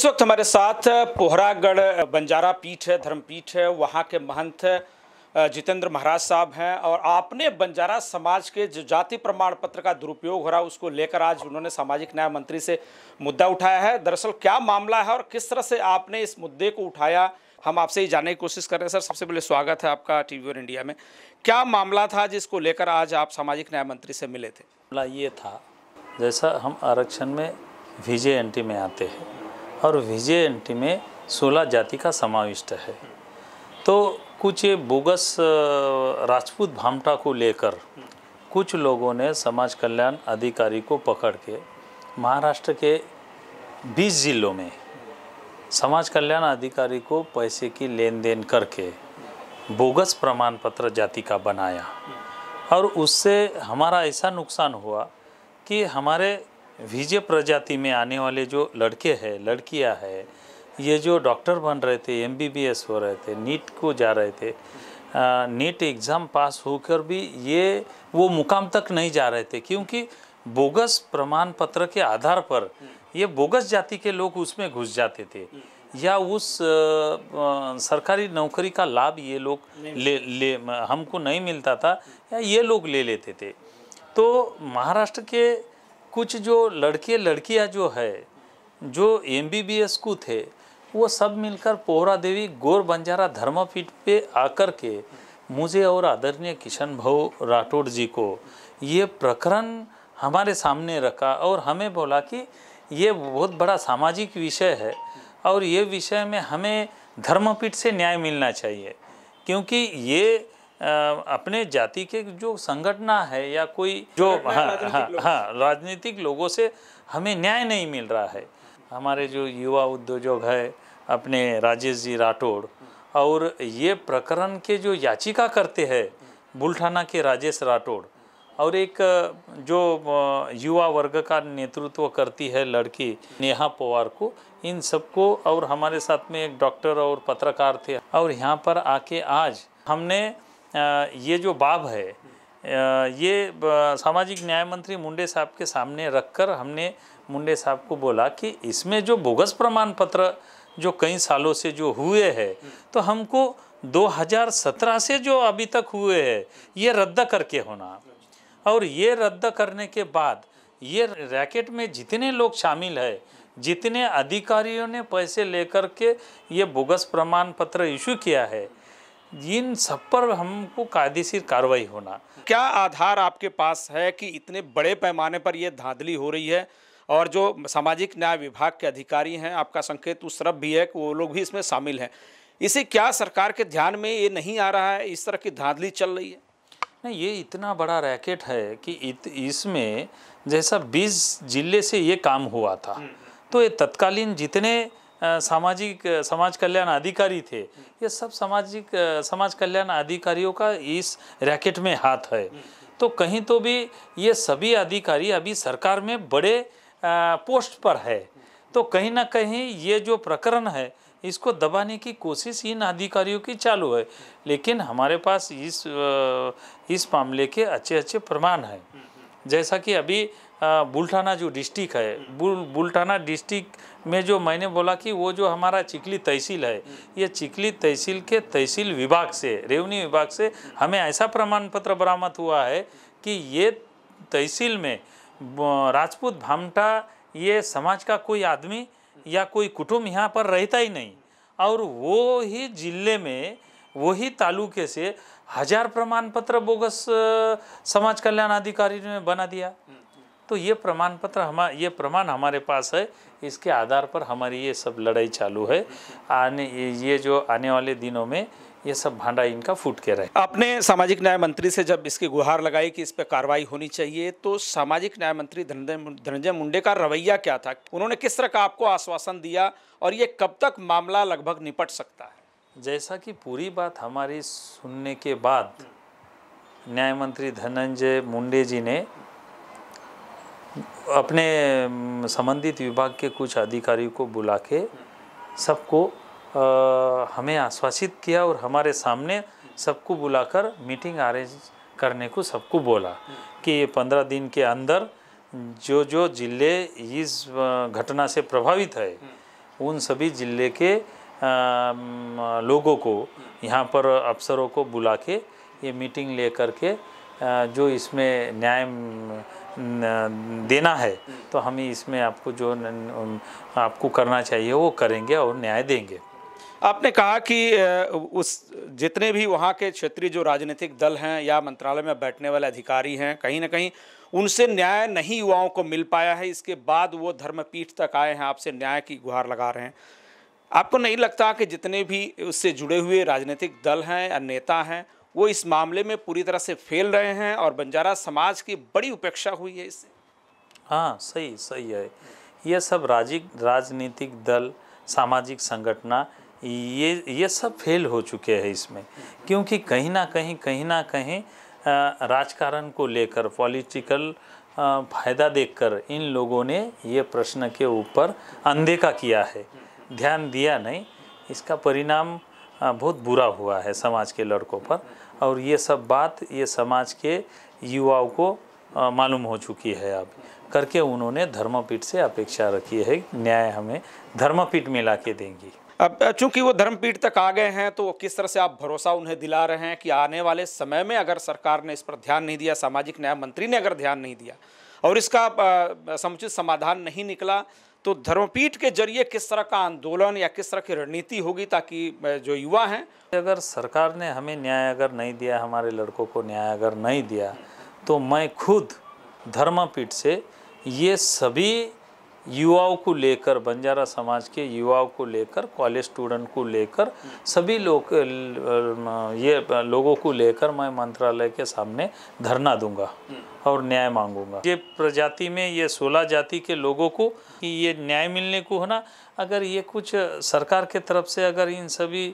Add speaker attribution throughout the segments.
Speaker 1: इस वक्त हमारे साथ पोहरागढ़ बंजारा पीठ है, धर्मपीठ है, वहाँ के महंत जितेंद्र महाराज साहब हैं और आपने बंजारा समाज के जो जाति प्रमाण पत्र का दुरुपयोग हो रहा उसको लेकर आज उन्होंने सामाजिक न्याय मंत्री से मुद्दा उठाया है। दरअसल क्या मामला है और किस तरह से आपने इस मुद्दे को उठाया, हम आपसे ही जानने की कोशिश कर रहे हैं। सर, सबसे पहले स्वागत है आपका टीवी और इंडिया में। क्या मामला था जिसको लेकर आज आप सामाजिक न्याय मंत्री से मिले थे?
Speaker 2: मामला ये था, जैसा हम आरक्षण में विजय एंटी में आते हैं और विजय एंटी में 16 जाति का समाविष्ट है। तो कुछ ये बोगस राजपूत भामटा को लेकर कुछ लोगों ने समाज कल्याण अधिकारी को पकड़ के महाराष्ट्र के 20 जिलों में समाज कल्याण अधिकारी को पैसे की लेन देन करके बोगस प्रमाण पत्र जाति का बनाया। और उससे हमारा ऐसा नुकसान हुआ कि हमारे विजय प्रजाति में आने वाले जो लड़के हैं लड़कियाँ हैं ये जो डॉक्टर बन रहे थे एमबीबीएस हो रहे थे नीट को जा रहे थे नीट एग्ज़ाम पास होकर भी ये वो मुकाम तक नहीं जा रहे थे क्योंकि बोगस प्रमाण पत्र के आधार पर ये बोगस जाति के लोग उसमें घुस जाते थे या उस अ, अ, सरकारी नौकरी का लाभ ये लोग ले ले हमको नहीं मिलता था या ये लोग ले लेते थे। तो महाराष्ट्र के कुछ जो लड़के लड़कियाँ जो है, जो एम बी बी एस को थे, वो सब मिलकर पोहरा देवी गोर बंजारा धर्मपीठ पे आकर के मुझे और आदरणीय किशन भाऊ राठौड़ जी को ये प्रकरण हमारे सामने रखा और हमें बोला कि ये बहुत बड़ा सामाजिक विषय है और ये विषय में हमें धर्मपीठ से न्याय मिलना चाहिए, क्योंकि ये अपने जाति के जो संगठना है या कोई जो हाँ हाँ हाँ राजनीतिक लोगों से हमें न्याय नहीं मिल रहा है। हमारे जो युवा उद्योजक है अपने राजेश जी राठौड़ और ये प्रकरण के जो याचिका करते हैं बुल्ठाना के राजेश राठौड़ और एक जो युवा वर्ग का नेतृत्व करती है लड़की नेहा पवार को इन सबको और हमारे साथ में एक डॉक्टर और पत्रकार थे और यहाँ पर आके आज हमने ये जो बाब है ये सामाजिक न्याय मंत्री मुंडे साहब के सामने रखकर हमने मुंडे साहब को बोला कि इसमें जो बोगस प्रमाण पत्र जो कई सालों से जो हुए हैं तो हमको 2017 से जो अभी तक हुए हैं, ये रद्द करके होना। और ये रद्द करने के बाद ये रैकेट में जितने लोग शामिल है, जितने अधिकारियों ने पैसे लेकर के ये बोगस प्रमाण पत्र इशू किया है इन सब पर हमको कायदेशीर कार्रवाई होना।
Speaker 1: क्या आधार आपके पास है कि इतने बड़े पैमाने पर यह धांधली हो रही है? और जो सामाजिक न्याय विभाग के अधिकारी हैं आपका संकेत उस तरफ़ भी है कि वो लोग भी इसमें शामिल हैं। इसे क्या सरकार के ध्यान में ये नहीं आ रहा है? इस तरह की धांधली चल रही है।
Speaker 2: नहीं ये इतना बड़ा रैकेट है कि इत, इसमें जैसा 20 ज़िले से ये काम हुआ था तो ये तत्कालीन जितने सामाजिक समाज कल्याण अधिकारी थे। ये सब सामाजिक समाज कल्याण अधिकारियों का इस रैकेट में हाथ है। तो कहीं तो भी ये सभी अधिकारी अभी सरकार में बड़े पोस्ट पर है। तो कहीं ना कहीं ये जो प्रकरण है, इसको दबाने की कोशिश इन अधिकारियों की चालू है। लेकिन हमारे पास इस इस मामले के अच्छे अच्छे प्रमाण हैं। जैसा कि अभी अ, बुल्ठाना जो डिस्ट्रिक्ट है बुल बुल्ठाना डिस्ट्रिक्ट में जो मैंने बोला कि वो जो हमारा चिकली तहसील है ये चिकली तहसील के तहसील विभाग से रेवन्यू विभाग से हमें ऐसा प्रमाण पत्र बरामद हुआ है कि ये तहसील में राजपूत भामटा ये समाज का कोई आदमी या कोई कुटुंब यहाँ पर रहता ही नहीं। और वो ही ज़िले में वही तालुके से हज़ार प्रमाण पत्र बोगस समाज कल्याण अधिकारी ने बना दिया। तो ये प्रमाण पत्र हम ये प्रमाण हमारे पास है। इसके आधार पर हमारी ये सब लड़ाई चालू है। आने ये जो आने वाले दिनों में ये सब भांडा इनका फूट के रहे।
Speaker 1: आपने सामाजिक न्याय मंत्री से जब इसकी गुहार लगाई कि इस पर कार्रवाई होनी चाहिए तो सामाजिक न्याय मंत्री धनंजय धनंजय मुंडे का रवैया क्या था? उन्होंने किस तरह का आपको आश्वासन दिया और ये कब तक मामला लगभग निपट सकता है?
Speaker 2: जैसा कि पूरी बात हमारी सुनने के बाद न्याय मंत्री धनंजय मुंडे जी ने अपने संबंधित विभाग के कुछ अधिकारियों को बुला के सबको हमें आश्वासित किया और हमारे सामने सबको बुलाकर मीटिंग अरेंज करने को सबको बोला कि ये पंद्रह दिन के अंदर जो जो ज़िले इस घटना से प्रभावित है, उन सभी ज़िले के लोगों को, यहाँ पर अफसरों को बुला के ये मीटिंग ले करके जो इसमें न्याय देना है तो हम इसमें आपको जो आपको करना चाहिए, वो करेंगे और न्याय देंगे।
Speaker 1: आपने कहा कि उस, जितने भी वहाँ के क्षेत्रीय जो राजनीतिक दल हैं या मंत्रालय में बैठने वाले अधिकारी हैं, कहीं ना कहीं उनसे न्याय नहीं युवाओं को मिल पाया है, इसके बाद वो धर्मपीठ तक आए हैं, आपसे न्याय की गुहार लगा रहे हैं। आपको नहीं लगता कि जितने भी उससे जुड़े हुए राजनीतिक दल हैं या नेता हैं वो इस मामले में पूरी तरह से फेल रहे हैं और बंजारा समाज की बड़ी उपेक्षा हुई है इससे।
Speaker 2: हाँ सही सही है। ये सब राजिक, राजनीतिक दल, सामाजिक संगठना, ये ये सब फेल हो चुके हैं इसमें। क्योंकि कहीं ना कहीं कहीं ना कहीं राजकारण को लेकर, पॉलिटिकल फ़ायदा देखकर इन लोगों ने ये प्रश्न के ऊपर अनदेखा किया है। ध्यान दिया नहीं, इसका परिणाम बहुत बुरा हुआ है समाज के लड़कों पर। और ये सब बात ये समाज के युवाओं को मालूम हो चुकी है अब। करके उन्होंने धर्मपीठ से अपेक्षा रखी है। न्याय हमें धर्मपीठ में ला के देंगी।
Speaker 1: अब चूँकि वो धर्मपीठ तक आ गए हैं तो किस तरह से आप भरोसा उन्हें दिला रहे हैं कि आने वाले समय में अगर सरकार ने इस पर ध्यान नहीं दिया, सामाजिक न्याय मंत्री ने अगर ध्यान नहीं दिया और इसका समुचित समाधान नहीं निकला तो धर्मपीठ के ज़रिए किस तरह का आंदोलन या किस तरह की रणनीति होगी ताकि जो युवा हैं?
Speaker 2: अगर सरकार ने हमें न्याय अगर नहीं दिया, हमारे लड़कों को न्याय अगर नहीं दिया तो मैं खुद धर्मपीठ से ये सभी युवाओं को लेकर बंजारा समाज के युवाओं को लेकर कॉलेज स्टूडेंट को लेकर सभी लोग ये लोगों को लेकर मैं मंत्रालय के सामने धरना दूँगा और न्याय मांगूँगा। ये प्रजाति में ये सोलह जाति के लोगों को कि ये न्याय मिलने को होना अगर ये कुछ सरकार के तरफ़ से अगर इन सभी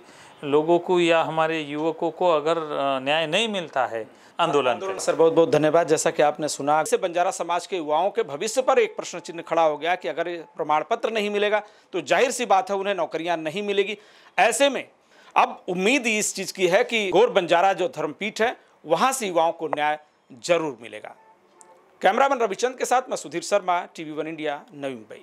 Speaker 2: लोगों को या हमारे युवकों को अगर न्याय नहीं मिलता है आंदोलन
Speaker 1: सर बहुत बहुत धन्यवाद। जैसा कि आपने सुना इससे बंजारा समाज के युवाओं के भविष्य पर एक प्रश्न चिन्ह खड़ा हो गया कि अगर प्रमाण पत्र नहीं मिलेगा तो ज़ाहिर सी बात है उन्हें नौकरियाँ नहीं मिलेगी। ऐसे में अब उम्मीद इस चीज़ की है कि गोर बंजारा जो धर्मपीठ है वहाँ से युवाओं को न्याय ज़रूर मिलेगा। कैमरामैन रविचंद के साथ मैं Sudhir Sharma TV one India Navi Mumbai.